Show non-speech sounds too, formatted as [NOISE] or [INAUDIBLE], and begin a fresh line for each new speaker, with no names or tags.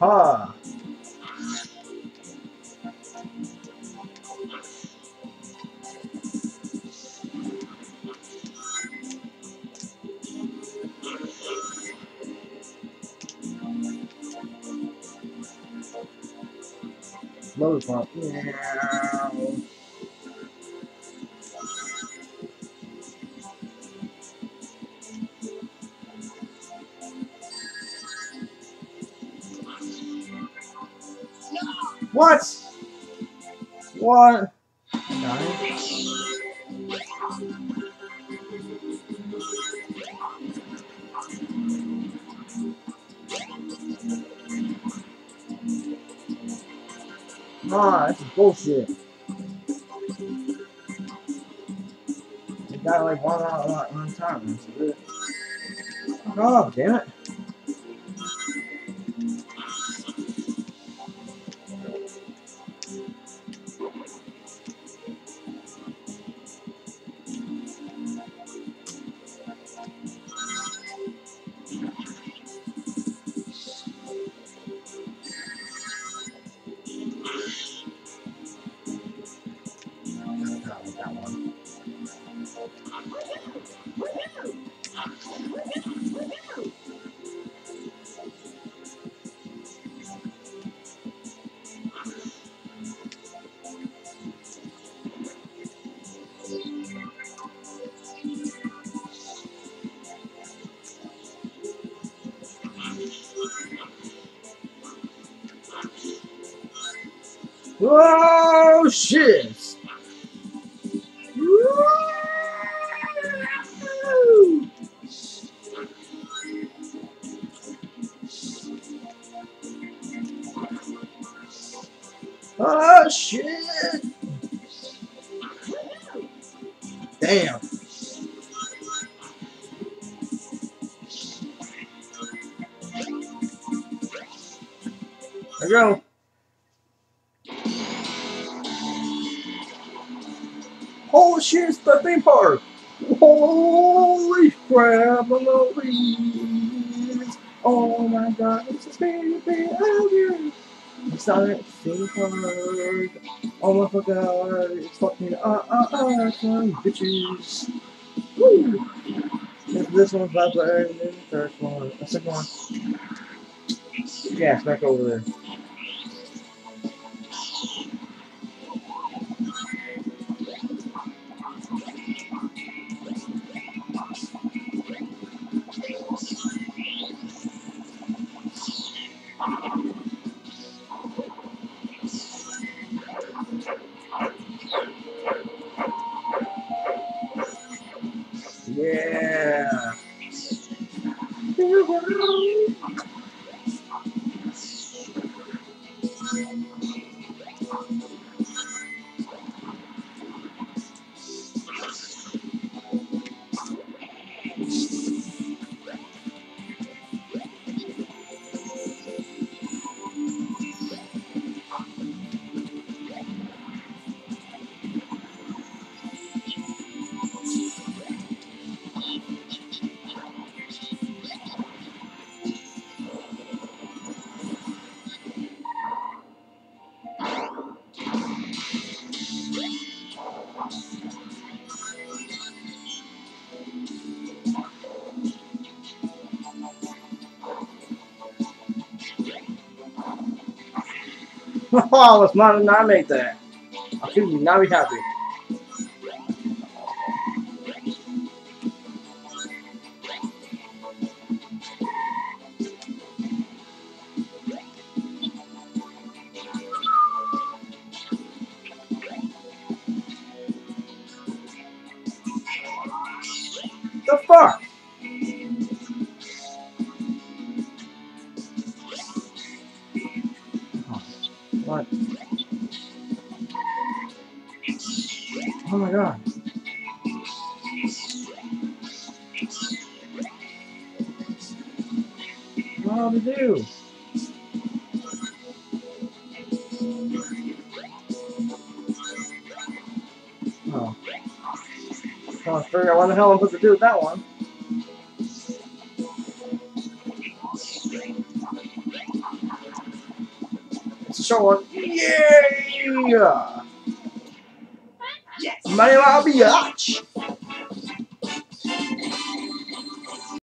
Aha! Load pump. What? What? This is bullshit. You got like one on one, one time. That's. Oh, damn it. That one. Oh shit! Oh shit! Damn. There we go. Holy shit, it's the theme park! Holy crap, Louise! Oh my god, it's a baby out here! Not a! Oh my god, it's fucking uh uh uh, some bitches! Woo! This- one's about better than the first one. The second one. Yeah, it's back over there. Yeah. [LAUGHS] Oh, let's not not make that. I feel you now be happy. The fuck? What? Oh my god. What to do? Oh. Trying to figure out what the hell I'm supposed to do with that one. A short. Yay!
Yes.
Be yacht.